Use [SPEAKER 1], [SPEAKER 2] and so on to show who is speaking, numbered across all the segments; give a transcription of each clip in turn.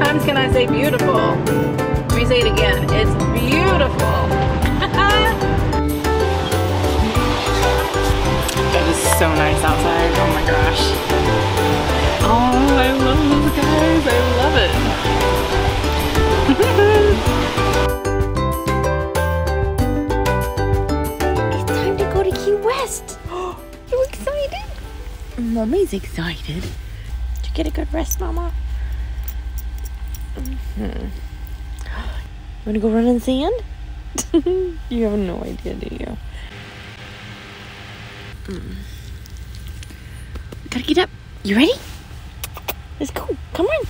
[SPEAKER 1] times can I say beautiful? Let me say it again. It's beautiful. it is so nice outside. Oh my gosh. Oh, I love this, guys. I love
[SPEAKER 2] it. it's time to go to Key West. you excited? Mommy's excited. Did you get a good rest, Mama? Mm-hmm. Wanna go run in the sand? you have no idea, do you? Mm. Gotta get up. You ready? Let's go. Come on.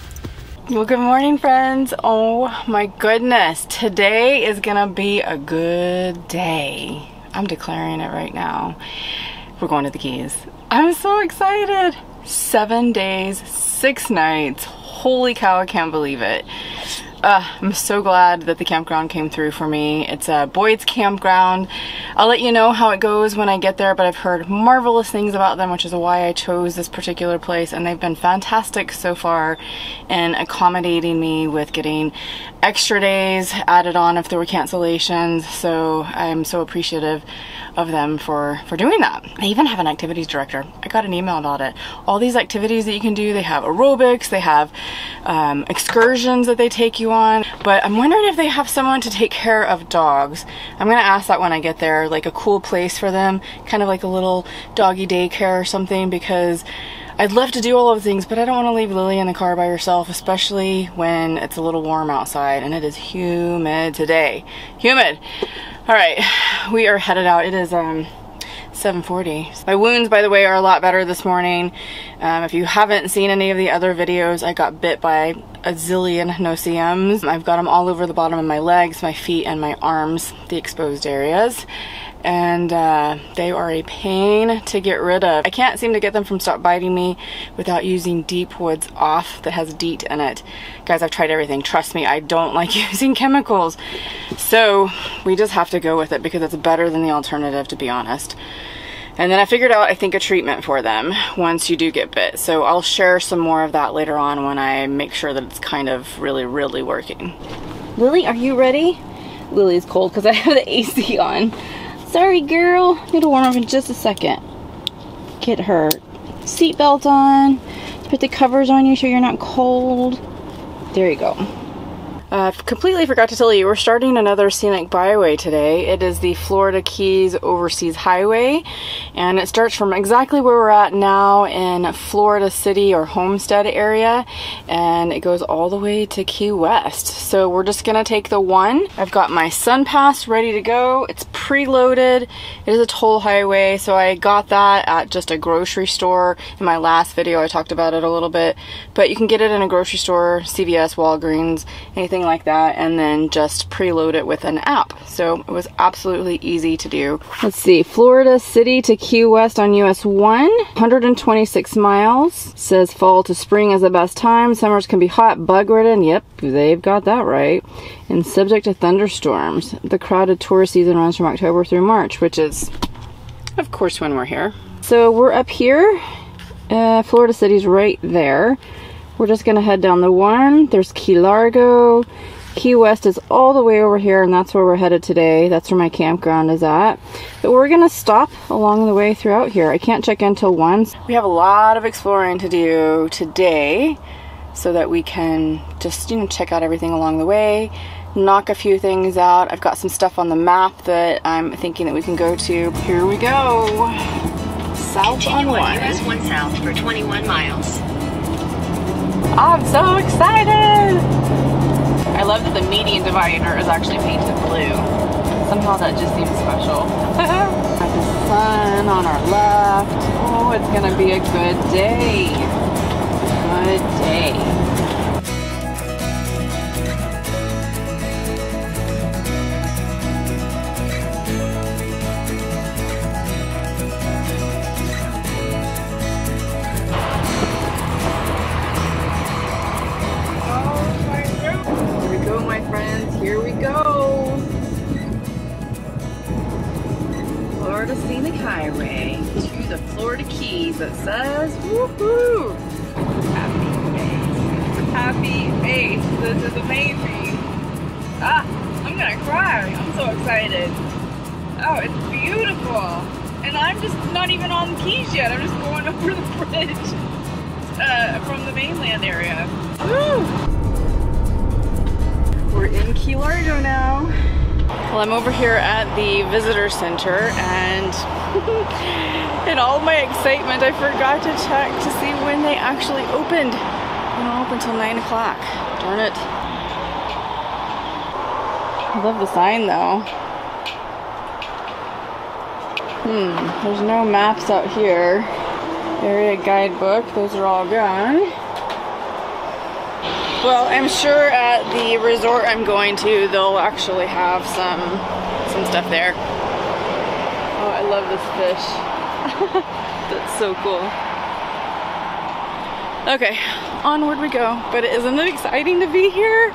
[SPEAKER 1] Well, good morning, friends. Oh my goodness. Today is gonna be a good day. I'm declaring it right now. We're going to the Keys. I'm so excited. Seven days, six nights. Holy cow, I can't believe it. Uh, I'm so glad that the campground came through for me. It's a Boyd's campground. I'll let you know how it goes when I get there, but I've heard marvelous things about them, which is why I chose this particular place, and they've been fantastic so far in accommodating me with getting extra days added on if there were cancellations, so I'm so appreciative of them for, for doing that. They even have an activities director. I got an email about it. All these activities that you can do, they have aerobics, they have um, excursions that they take you on, but I'm wondering if they have someone to take care of dogs. I'm gonna ask that when I get there, like a cool place for them, kind of like a little doggy daycare or something, because I'd love to do all of the things, but I don't want to leave Lily in the car by herself, especially when it's a little warm outside and it is humid today. Humid. All right, we are headed out. It is um 7.40. My wounds, by the way, are a lot better this morning. Um, if you haven't seen any of the other videos, I got bit by a zillion no-see-ums. I've got them all over the bottom of my legs, my feet, and my arms, the exposed areas and uh, they are a pain to get rid of. I can't seem to get them from stop biting me without using Deep Woods off that has DEET in it. Guys, I've tried everything. Trust me, I don't like using chemicals. So we just have to go with it because it's better than the alternative, to be honest. And then I figured out, I think, a treatment for them once you do get bit. So I'll share some more of that later on when I make sure that it's kind of really, really working.
[SPEAKER 2] Lily, are you ready? Lily's cold because I have the AC on. Sorry, girl. It'll warm up in just a second. Get her seatbelt on. Put the covers on you so you're not cold. There you go.
[SPEAKER 1] I uh, completely forgot to tell you, we're starting another scenic byway today. It is the Florida Keys Overseas Highway, and it starts from exactly where we're at now in Florida City or Homestead area, and it goes all the way to Key West. So we're just gonna take the one. I've got my SunPass ready to go. It's preloaded. It is a toll highway, so I got that at just a grocery store. In my last video, I talked about it a little bit, but you can get it in a grocery store, CVS, Walgreens, anything like that and then just preload it with an app. So it was absolutely easy to do. Let's see, Florida City to Key West on US 1, 126 miles. Says fall to spring is the best time. Summers can be hot, bug ridden. Yep, they've got that right. And subject to thunderstorms. The crowded tourist season runs from October through March, which is, of course, when we're here. So we're up here. Uh, Florida City's right there. We're just gonna head down the one. There's Key Largo. Key West is all the way over here and that's where we're headed today. That's where my campground is at. But we're gonna stop along the way throughout here. I can't check in till once. We have a lot of exploring to do today so that we can just, you know, check out everything along the way, knock a few things out. I've got some stuff on the map that I'm thinking that we can go to. Here we go. South Continue on, on US 1 South for 21 miles. I'm so excited! I love that the median divider is actually painted blue. Somehow that just seems special. Got the sun on our left. Oh, it's gonna be a good day. Good day. Florida Scenic Highway to the Florida Keys that says woohoo! Happy days. happy face. This is amazing. Ah, I'm gonna cry. I'm so excited. Oh, it's beautiful. And I'm just not even on the keys yet. I'm just going over the bridge uh, from the mainland area. Woo! We're in Key Largo now. Well, I'm over here at the visitor center and in all my excitement, I forgot to check to see when they actually opened. They don't open until 9 o'clock. Darn it. I love the sign though. Hmm, there's no maps out here. Area guidebook, those are all gone. Well, I'm sure at the resort I'm going to, they'll actually have some some stuff there. Oh, I love this fish. That's so cool. Okay, onward we go. But isn't it exciting to be here?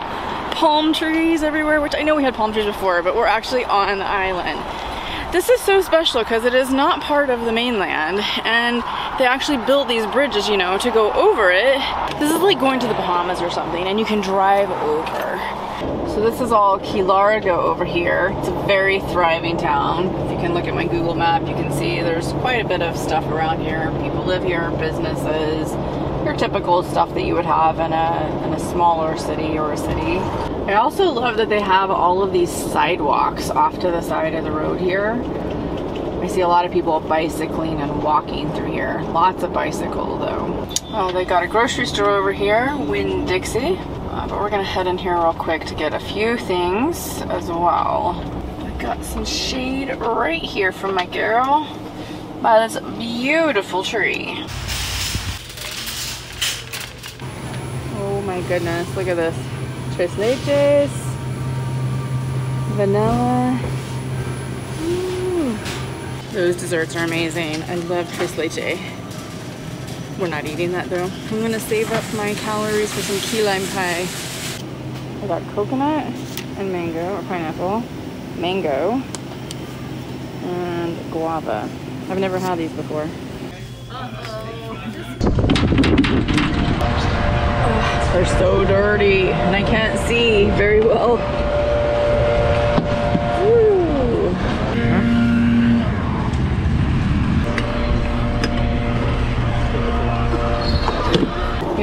[SPEAKER 1] Palm trees everywhere, which I know we had palm trees before, but we're actually on the island. This is so special because it is not part of the mainland and they actually built these bridges, you know, to go over it. This is like going to the Bahamas or something and you can drive over. So this is all Key Largo over here. It's a very thriving town. If you can look at my Google map, you can see there's quite a bit of stuff around here. People live here, businesses, your typical stuff that you would have in a, in a smaller city or a city. I also love that they have all of these sidewalks off to the side of the road here. I see a lot of people bicycling and walking through here. Lots of bicycle though. Oh, they got a grocery store over here, Winn-Dixie. Uh, but we're gonna head in here real quick to get a few things as well. I got some shade right here from my girl by this beautiful tree. Oh my goodness, look at this. Tres leches, vanilla. Those desserts are amazing. I love tres leche. We're not eating that though. I'm gonna save up my calories for some key lime pie. I got coconut and mango or pineapple, mango, and guava. I've never had these before. They're so dirty and I can't see very well. Woo.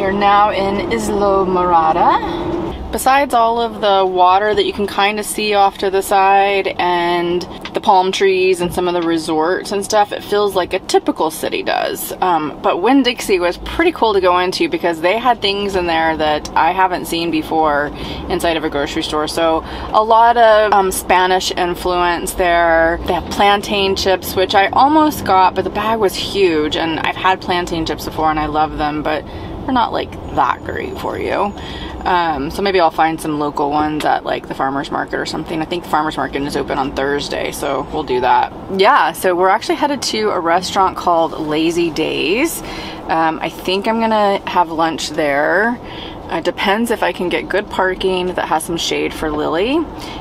[SPEAKER 1] We are now in Islamorada. Besides all of the water that you can kind of see off to the side and the palm trees and some of the resorts and stuff, it feels like a typical city does. Um, but Winn-Dixie was pretty cool to go into because they had things in there that I haven't seen before inside of a grocery store. So a lot of um, Spanish influence there. They have plantain chips, which I almost got, but the bag was huge and I've had plantain chips before and I love them, but they're not like that great for you. Um, so maybe I'll find some local ones at like the farmer's market or something. I think the farmer's market is open on Thursday, so we'll do that. Yeah, so we're actually headed to a restaurant called Lazy Days. Um, I think I'm gonna have lunch there. It depends if I can get good parking that has some shade for Lily.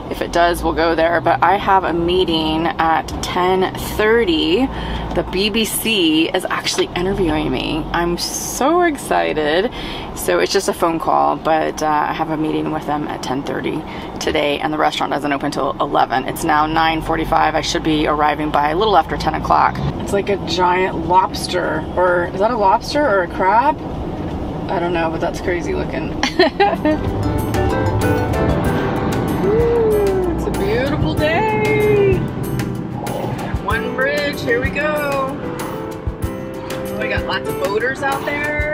[SPEAKER 1] If it does, we'll go there. But I have a meeting at 10:30. The BBC is actually interviewing me. I'm so excited. So it's just a phone call, but uh, I have a meeting with them at 10:30 today, and the restaurant doesn't open until 11. It's now 9:45. I should be arriving by a little after 10 o'clock. It's like a giant lobster, or is that a lobster or a crab? I don't know, but that's crazy looking. Ooh, it's a beautiful day. One bridge, here we go. We got lots of boaters out there.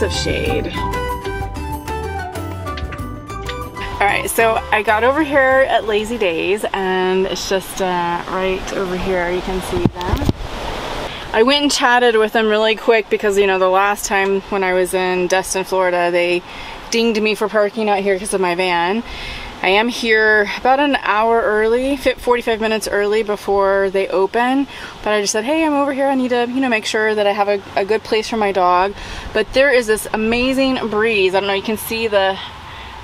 [SPEAKER 1] Lots of shade. All right, so I got over here at Lazy Days and it's just uh, right over here, you can see them. I went and chatted with them really quick because, you know, the last time when I was in Destin, Florida, they dinged me for parking out here because of my van. I am here about an hour early, 45 minutes early before they open. But I just said, hey, I'm over here. I need to, you know, make sure that I have a, a good place for my dog. But there is this amazing breeze. I don't know, you can see the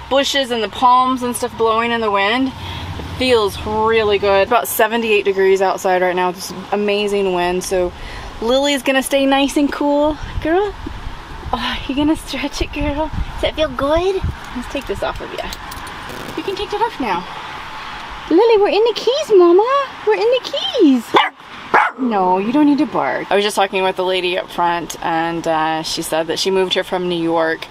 [SPEAKER 1] bushes and the palms and stuff blowing in the wind. It feels really good. About 78 degrees outside right now. This amazing wind. So Lily's gonna stay nice and cool. Girl, oh, you gonna stretch it, girl? Does that feel good? Let's take this off of you. Can take it off now.
[SPEAKER 2] Lily, we're in the keys, Mama. We're in the keys.
[SPEAKER 1] No, you don't need to bark. I was just talking with the lady up front, and uh, she said that she moved here from New York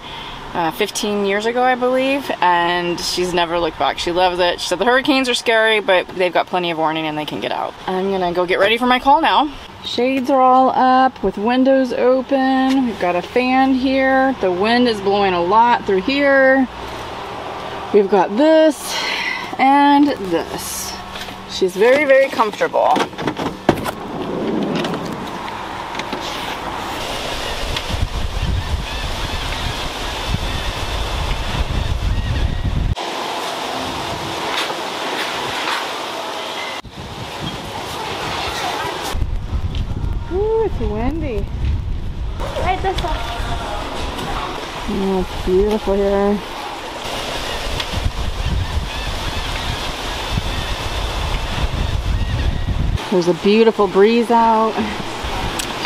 [SPEAKER 1] uh, 15 years ago, I believe, and she's never looked back. She loves it. She said the hurricanes are scary, but they've got plenty of warning and they can get out. I'm gonna go get ready for my call now. Shades are all up with windows open. We've got a fan here. The wind is blowing a lot through here. We've got this and this. She's very, very comfortable. Ooh, it's windy.
[SPEAKER 2] Right this way.
[SPEAKER 1] Oh, it's beautiful here. There's a beautiful breeze out.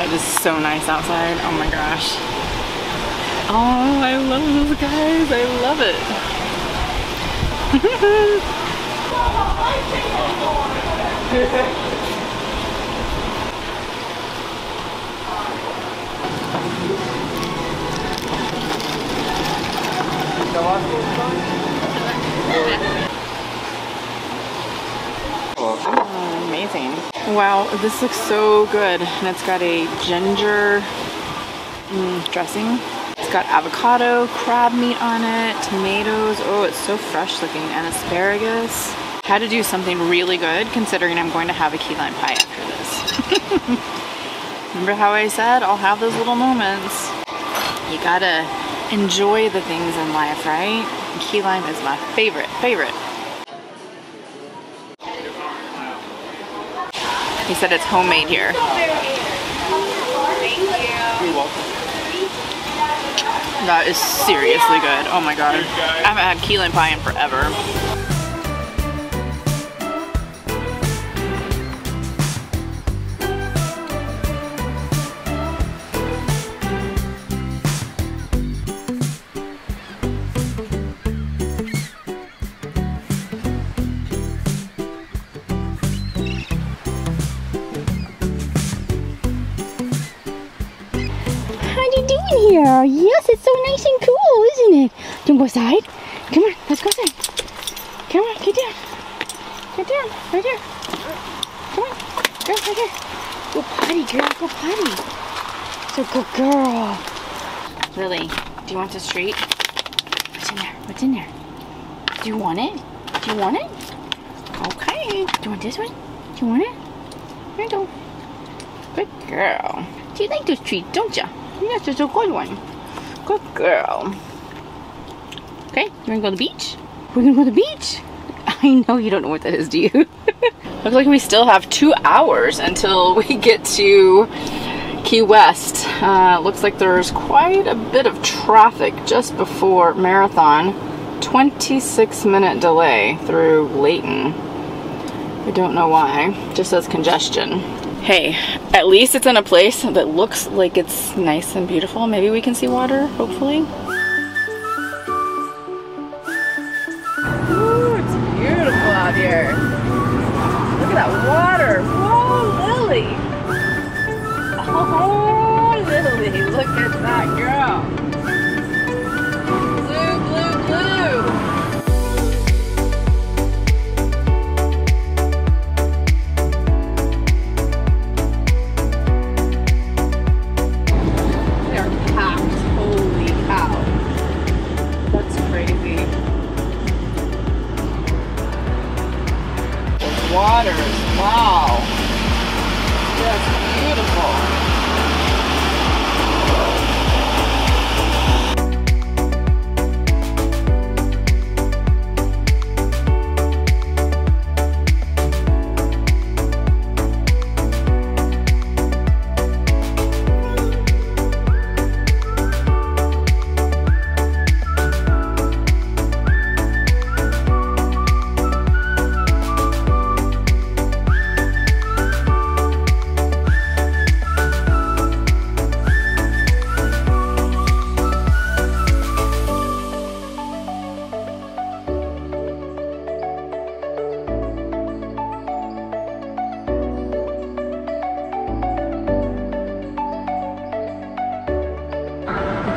[SPEAKER 1] It is so nice outside. Oh my gosh. Oh, I love this, guys. I love it. Amazing. Wow, this looks so good. And it's got a ginger mm, dressing. It's got avocado, crab meat on it, tomatoes. Oh, it's so fresh looking. And asparagus. Had to do something really good considering I'm going to have a key lime pie after this. Remember how I said I'll have those little moments? You gotta enjoy the things in life, right? Key lime is my favorite, favorite. He said it's homemade here. That is seriously good. Oh my god. I haven't had key lime pie in forever.
[SPEAKER 2] It's so nice and cool, isn't it? Do you want to go outside? Come on, let's go outside. Come on, get down. Get down, right here. Come on, go right here. Go potty, girl, go potty. So good girl.
[SPEAKER 1] Lily, do you want this treat?
[SPEAKER 2] What's in there? What's in there? Do you want it? Do you want it?
[SPEAKER 1] Okay.
[SPEAKER 2] Do you want this one? Do you want it? Here you go.
[SPEAKER 1] Good girl.
[SPEAKER 2] Do you like those treats, don't you? Yes, it's a good one. Good girl. Okay, you wanna go to the beach? We're gonna go to the beach. I know you don't know what that is, do you?
[SPEAKER 1] Looks like we still have two hours until we get to Key West. Uh, looks like there's quite a bit of traffic just before Marathon. 26 minute delay through Layton. I don't know why. Just says congestion. Hey, at least it's in a place that looks like it's nice and beautiful. Maybe we can see water, hopefully. Ooh, it's beautiful out here. Look at that water. Whoa, Lily. Oh, Lily, look at that girl.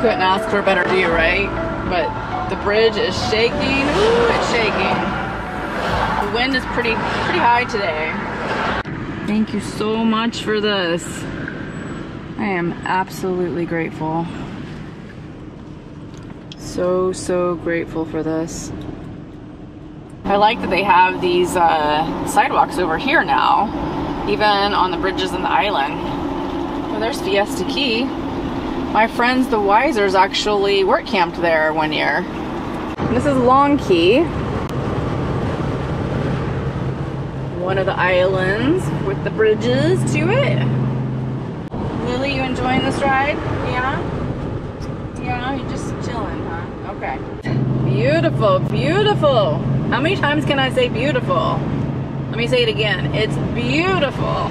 [SPEAKER 1] Couldn't ask for a better view, right? But the bridge is shaking. Ooh, it's shaking. The wind is pretty pretty high today. Thank you so much for this. I am absolutely grateful. So, so grateful for this. I like that they have these uh, sidewalks over here now, even on the bridges in the island. Well, there's Fiesta Key. My friends, the Wisers, actually work camped there one year. This is Long Key, one of the islands with the bridges to it. Lily, you enjoying this ride? Yeah? Yeah, you're just chilling, huh? Okay. Beautiful, beautiful. How many times can I say beautiful? Let me say it again. It's beautiful.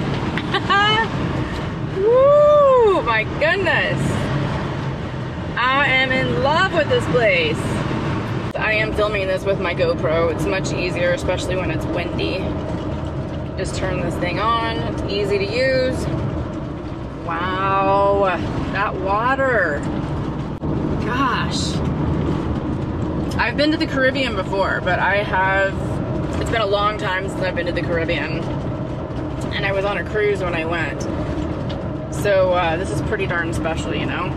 [SPEAKER 1] Woo! My goodness. I am in love with this place. I am filming this with my GoPro. It's much easier, especially when it's windy. Just turn this thing on. It's easy to use. Wow, that water. Gosh. I've been to the Caribbean before, but I have, it's been a long time since I've been to the Caribbean. And I was on a cruise when I went. So uh, this is pretty darn special, you know?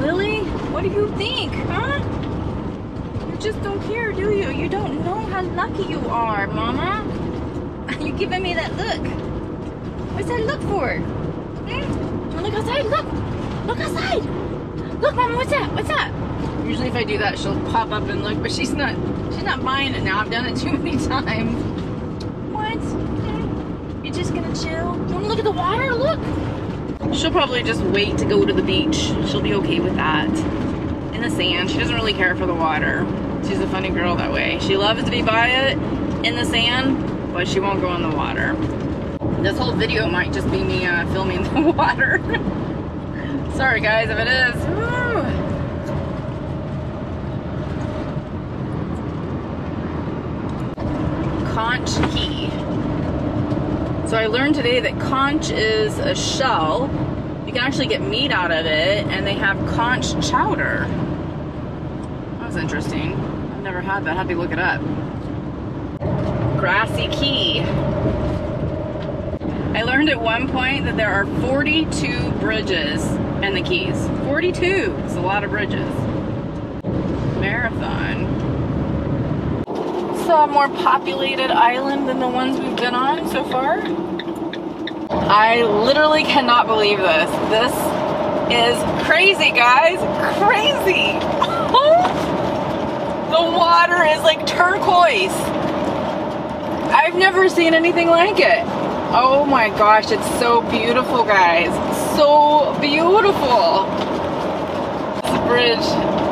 [SPEAKER 1] Lily, what do you think, huh? You just don't care, do you? You don't know how lucky you are, Mama. You're giving me that look. What's that look for? Hmm? Look outside, look! Look outside! Look, Mama, what's that? What's that? Usually if I do that, she'll pop up and look, but she's not, she's not buying it now. I've done it too many times. What? Hmm? You just gonna chill? You wanna look at the water? Look! She'll probably just wait to go to the beach. She'll be okay with that. In the sand. She doesn't really care for the water. She's a funny girl that way. She loves to be by it in the sand, but she won't go in the water. This whole video might just be me uh, filming the water. Sorry guys if it is. Woo. Conch Key. So I learned today that conch is a shell. You can actually get meat out of it, and they have conch chowder. That was interesting. I've never had that. I Had to look it up. Grassy Key. I learned at one point that there are 42 bridges in the Keys. 42. It's a lot of bridges. Marathon. A more populated island than the ones we've been on so far. I literally cannot believe this. This is crazy, guys. Crazy. the water is like turquoise. I've never seen anything like it. Oh my gosh, it's so beautiful, guys. So beautiful. This bridge.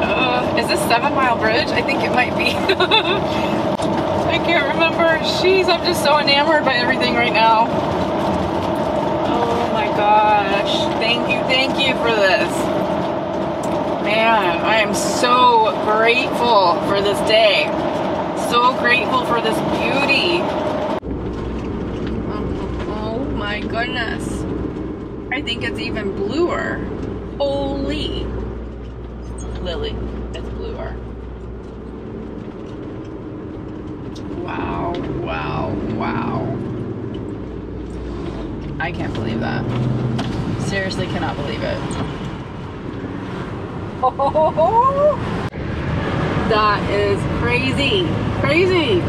[SPEAKER 1] Uh, is this Seven Mile Bridge? I think it might be. I can't remember. Jeez, I'm just so enamored by everything right now. Oh my gosh. Thank you, thank you for this. Man, I am so grateful for this day. So grateful for this beauty. Oh my goodness. I think it's even bluer. Holy. Lily, it's bluer. Wow, wow. I can't believe that. Seriously cannot believe it. Oh, that is crazy. Crazy.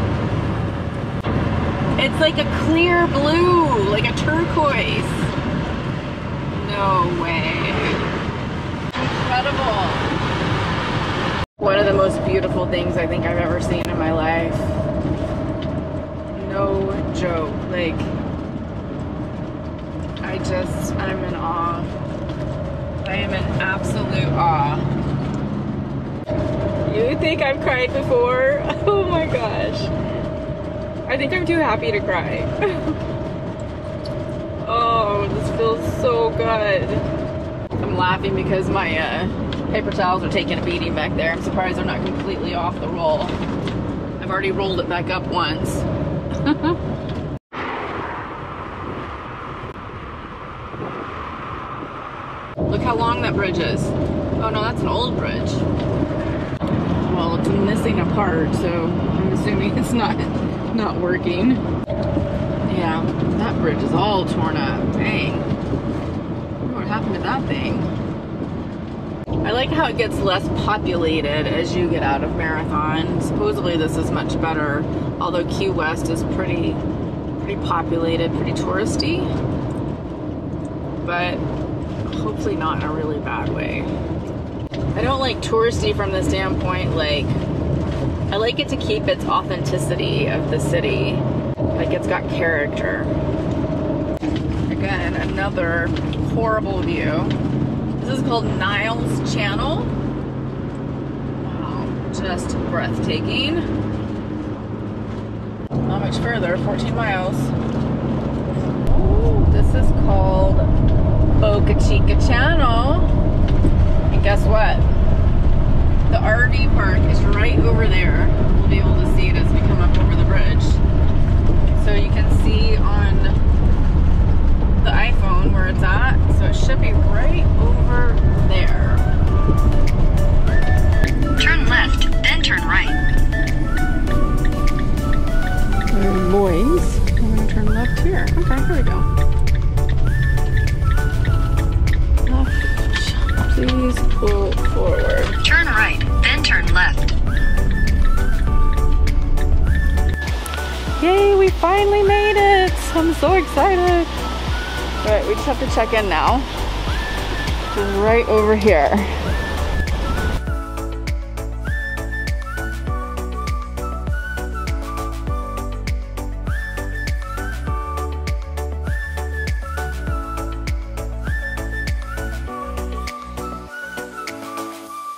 [SPEAKER 1] It's like a clear blue, like a turquoise. No way. Incredible. One of the most beautiful things I think I've ever seen in my life. No joke. Like, I just, I'm in awe. I am in absolute awe. You think I've cried before? Oh my gosh. I think I'm too happy to cry. oh, this feels so good. I'm laughing because my uh, paper towels are taking a beating back there. I'm surprised they're not completely off the roll. I've already rolled it back up once. Look how long that bridge is. Oh no, that's an old bridge. Well, it's missing a part, so I'm assuming it's not not working. Yeah, that bridge is all torn up. Dang. What happened to that thing? I like how it gets less populated as you get out of Marathon. Supposedly this is much better, although Key West is pretty pretty populated, pretty touristy. But hopefully not in a really bad way. I don't like touristy from the standpoint like I like it to keep its authenticity of the city. Like it's got character. Again, another horrible view. This is called Niles Channel. Wow, just breathtaking. Not much further, 14 miles. Ooh, this is called Boca Chica Channel. And guess what? The RV park is right over there. We'll be able to see it as we come up over the bridge. So you can see on the iPhone where it's at. So it should be right over there.
[SPEAKER 3] Turn left, then turn right.
[SPEAKER 1] Alright, boys. I'm gonna turn left here. Okay, here we go. Left. Please pull forward.
[SPEAKER 3] Turn right, then turn left.
[SPEAKER 1] Yay, we finally made it! I'm so excited. Alright, we just have to check in now. Right over here.